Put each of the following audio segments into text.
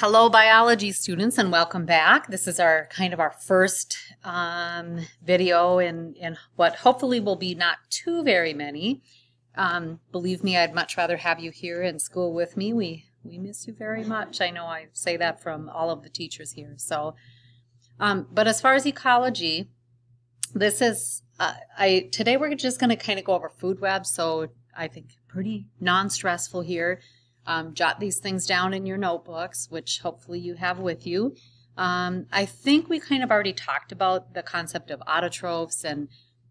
Hello, biology students, and welcome back. This is our kind of our first um, video in, in what hopefully will be not too very many. Um, believe me, I'd much rather have you here in school with me. We we miss you very much. I know I say that from all of the teachers here. So, um, but as far as ecology, this is uh, I today we're just going to kind of go over food webs. So I think pretty non-stressful here. Um, jot these things down in your notebooks, which hopefully you have with you. Um, I think we kind of already talked about the concept of autotrophs and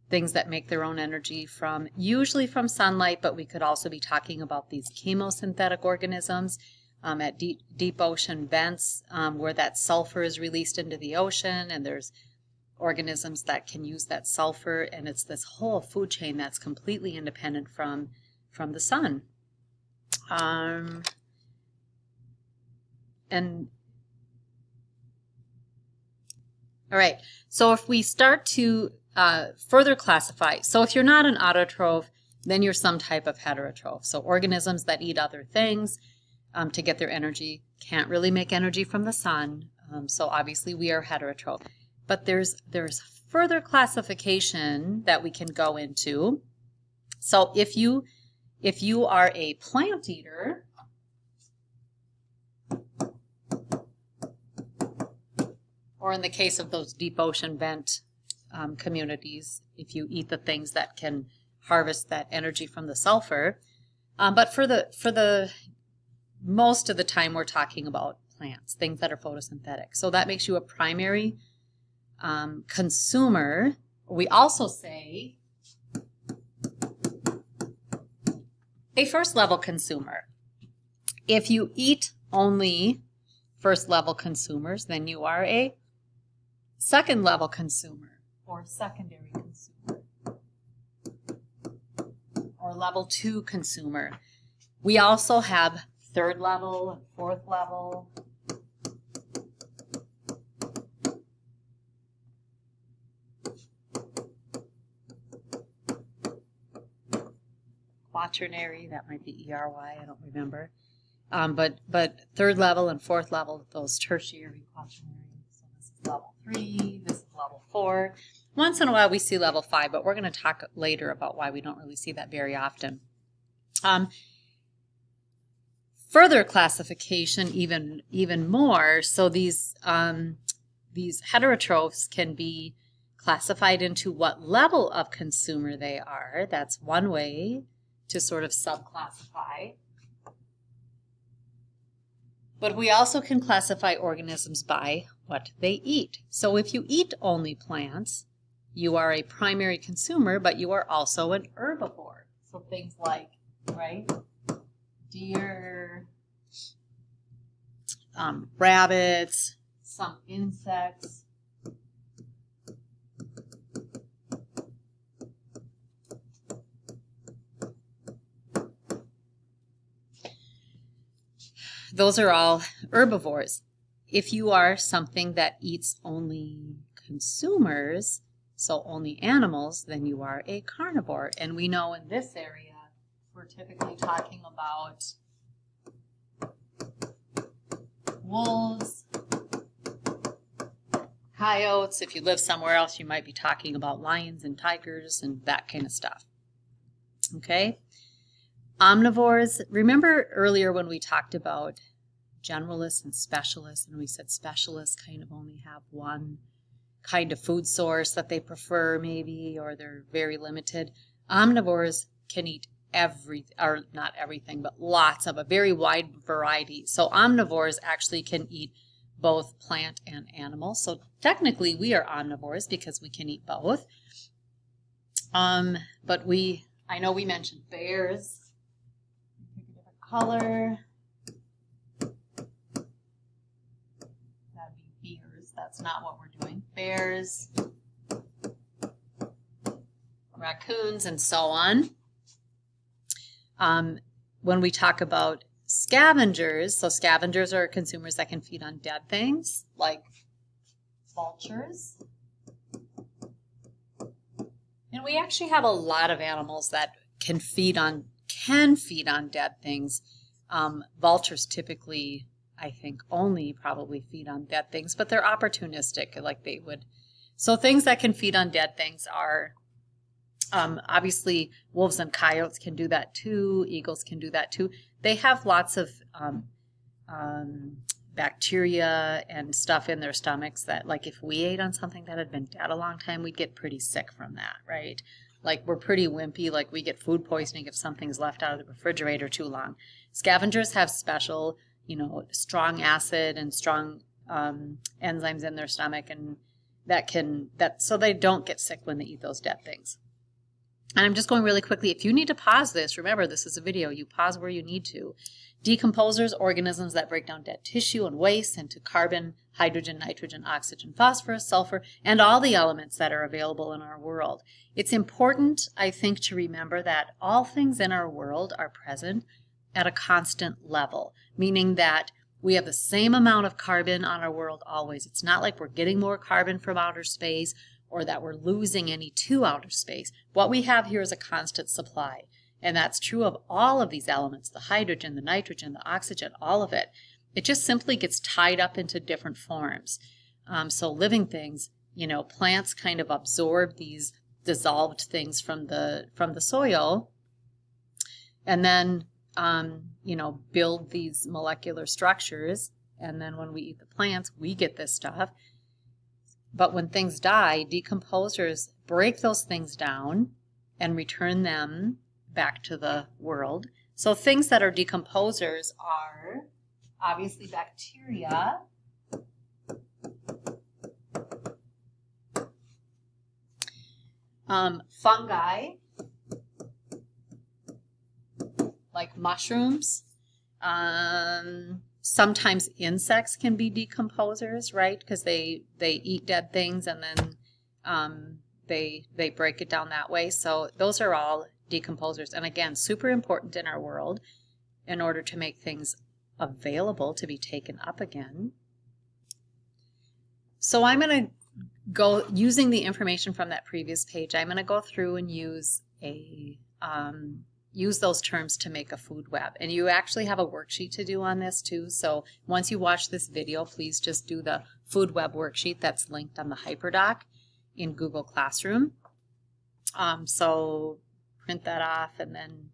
things that make their own energy from usually from sunlight, but we could also be talking about these chemosynthetic organisms um, at deep, deep ocean vents um, where that sulfur is released into the ocean and there's organisms that can use that sulfur and it's this whole food chain that's completely independent from from the sun. Um, and all right, so if we start to uh, further classify, so if you're not an autotroph, then you're some type of heterotroph. So organisms that eat other things um, to get their energy can't really make energy from the sun. Um, so obviously we are heterotroph. But there's there's further classification that we can go into. So if you if you are a plant eater, or in the case of those deep ocean vent um, communities, if you eat the things that can harvest that energy from the sulfur. Um, but for the for the most of the time, we're talking about plants, things that are photosynthetic. So that makes you a primary um, consumer. We also say a first level consumer. If you eat only first level consumers, then you are a second level consumer or secondary consumer or level two consumer. We also have third level, fourth level, quaternary, that might be ERY, I don't remember. Um, but, but third level and fourth level, those tertiary quaternary. So this is level three, this is level four. Once in a while we see level five, but we're going to talk later about why we don't really see that very often. Um, further classification even even more so these um, these heterotrophs can be classified into what level of consumer they are that's one way to sort of subclassify. But we also can classify organisms by what they eat. So if you eat only plants, you are a primary consumer, but you are also an herbivore. So things like, right, deer, um, rabbits, some insects, those are all herbivores. If you are something that eats only consumers, so only animals, then you are a carnivore. And we know in this area, we're typically talking about wolves, coyotes. If you live somewhere else, you might be talking about lions and tigers and that kind of stuff. Okay? Omnivores, remember earlier when we talked about generalists and specialists, and we said specialists kind of only have one kind of food source that they prefer, maybe, or they're very limited. Omnivores can eat every, or not everything, but lots of a very wide variety. So omnivores actually can eat both plant and animal. So technically, we are omnivores because we can eat both. Um, but we, I know we mentioned bears color. That'd be beers. That's not what we're doing. Bears, raccoons, and so on. Um, when we talk about scavengers, so scavengers are consumers that can feed on dead things, like vultures. And we actually have a lot of animals that can feed on can feed on dead things. Um, vultures typically I think, only probably feed on dead things, but they're opportunistic, like they would. So things that can feed on dead things are um, obviously wolves and coyotes can do that too. Eagles can do that too. They have lots of um, um, bacteria and stuff in their stomachs that, like, if we ate on something that had been dead a long time, we'd get pretty sick from that, right? Like, we're pretty wimpy. Like, we get food poisoning if something's left out of the refrigerator too long. Scavengers have special, you know, strong acid and strong um, enzymes in their stomach, and that can that so they don't get sick when they eat those dead things. And I'm just going really quickly. If you need to pause this, remember this is a video. You pause where you need to. Decomposers, organisms that break down dead tissue and waste into carbon, hydrogen, nitrogen, oxygen, phosphorus, sulfur, and all the elements that are available in our world. It's important, I think, to remember that all things in our world are present at a constant level, meaning that we have the same amount of carbon on our world always. It's not like we're getting more carbon from outer space or that we're losing any to outer space. What we have here is a constant supply. And that's true of all of these elements, the hydrogen, the nitrogen, the oxygen, all of it. It just simply gets tied up into different forms. Um, so living things, you know, plants kind of absorb these dissolved things from the from the soil and then um, you know build these molecular structures and then when we eat the plants we get this stuff but when things die, decomposers break those things down and return them back to the world. So things that are decomposers are obviously bacteria. Um, fungi, like mushrooms, um, sometimes insects can be decomposers, right? Because they they eat dead things and then um, they they break it down that way. So those are all decomposers, and again, super important in our world in order to make things available to be taken up again. So I'm going to go using the information from that previous page. I'm going to go through and use a um, use those terms to make a food web. And you actually have a worksheet to do on this too. So once you watch this video, please just do the food web worksheet that's linked on the HyperDoc in Google Classroom. Um, so print that off and then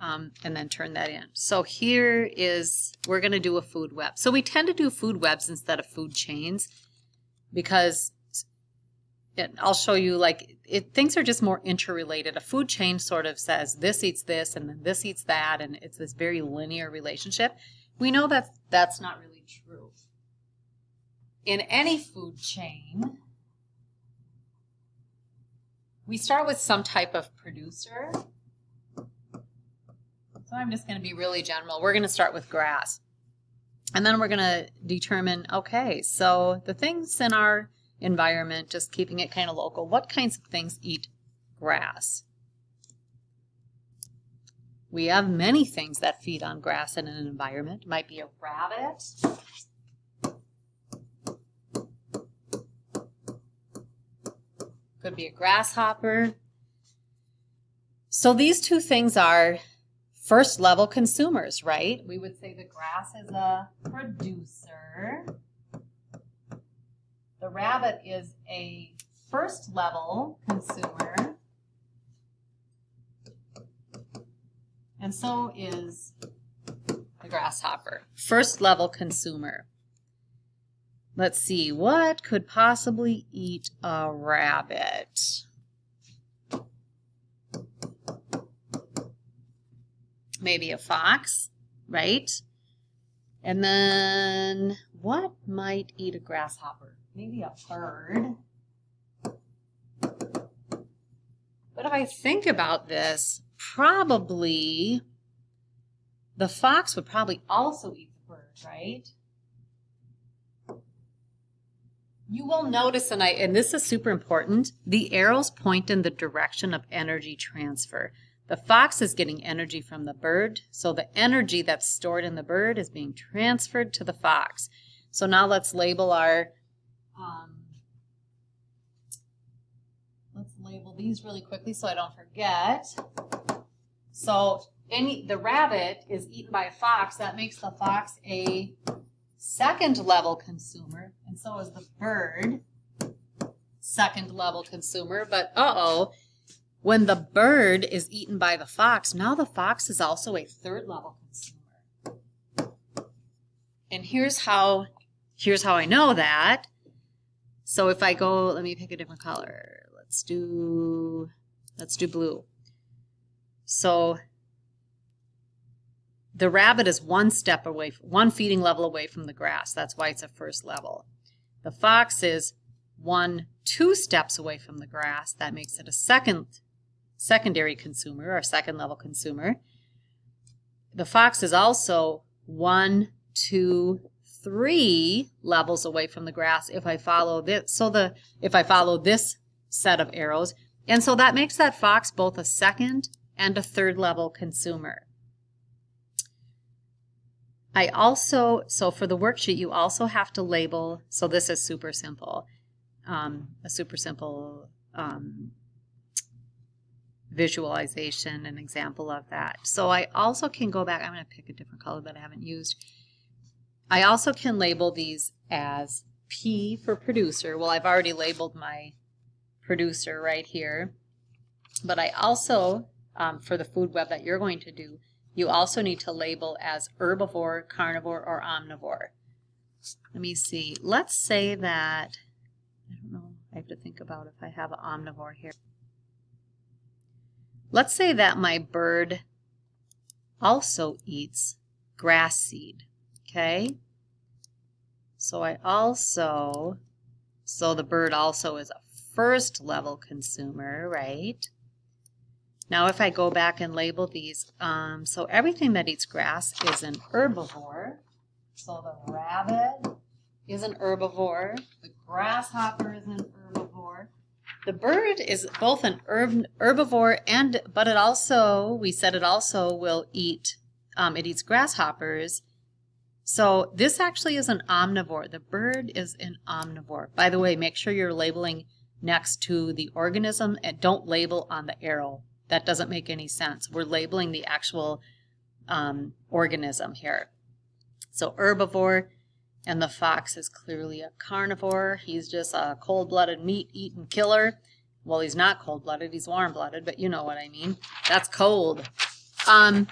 um, and then turn that in. So here is, we're going to do a food web. So we tend to do food webs instead of food chains because I'll show you like it, things are just more interrelated. A food chain sort of says this eats this and then this eats that, and it's this very linear relationship. We know that that's not really true. In any food chain, we start with some type of producer. So I'm just going to be really general. We're going to start with grass. And then we're going to determine, okay, so the things in our environment, just keeping it kind of local. What kinds of things eat grass? We have many things that feed on grass in an environment. Might be a rabbit. Could be a grasshopper. So these two things are first level consumers, right? We would say the grass is a producer. The rabbit is a first level consumer. And so is the grasshopper. First level consumer. Let's see, what could possibly eat a rabbit? Maybe a fox, right? And then what might eat a grasshopper? maybe a bird. But if I think about this, probably the fox would probably also eat the bird, right? You will notice, and I and this is super important, the arrows point in the direction of energy transfer. The fox is getting energy from the bird, so the energy that's stored in the bird is being transferred to the fox. So now let's label our um, let's label these really quickly so I don't forget. So any the rabbit is eaten by a fox. That makes the fox a second level consumer, and so is the bird second level consumer. But uh oh, when the bird is eaten by the fox, now the fox is also a third level consumer. And here's how here's how I know that. So if I go, let me pick a different color. Let's do let's do blue. So the rabbit is one step away, one feeding level away from the grass. That's why it's a first level. The fox is one, two steps away from the grass. That makes it a second, secondary consumer or second level consumer. The fox is also one, two, three levels away from the grass if I follow this. So the if I follow this set of arrows, and so that makes that fox both a second and a third level consumer. I also, so for the worksheet, you also have to label, so this is super simple, um, a super simple um, visualization, an example of that. So I also can go back, I'm going to pick a different color that I haven't used. I also can label these as P for producer. Well, I've already labeled my producer right here. But I also, um, for the food web that you're going to do, you also need to label as herbivore, carnivore, or omnivore. Let me see. Let's say that, I don't know, I have to think about if I have an omnivore here. Let's say that my bird also eats grass seed, okay? So I also, so the bird also is a first level consumer, right? Now if I go back and label these, um, so everything that eats grass is an herbivore. So the rabbit is an herbivore. The grasshopper is an herbivore. The bird is both an herb, herbivore and, but it also, we said it also will eat, um, it eats grasshoppers. So this actually is an omnivore. The bird is an omnivore. By the way, make sure you're labeling next to the organism and don't label on the arrow. That doesn't make any sense. We're labeling the actual um, organism here. So herbivore, and the fox is clearly a carnivore. He's just a cold-blooded meat-eating killer. Well, he's not cold-blooded, he's warm-blooded, but you know what I mean. That's cold. Um,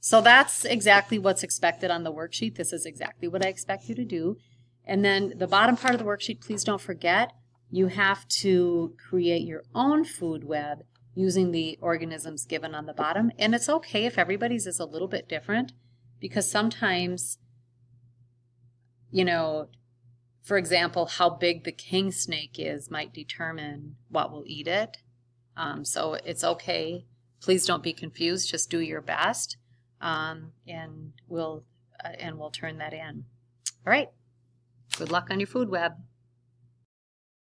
so that's exactly what's expected on the worksheet. This is exactly what I expect you to do. And then the bottom part of the worksheet, please don't forget, you have to create your own food web using the organisms given on the bottom. And it's okay if everybody's is a little bit different because sometimes, you know, for example, how big the king snake is might determine what will eat it. Um, so it's okay. Please don't be confused. Just do your best, um, and we'll uh, and we'll turn that in. All right. Good luck on your food web.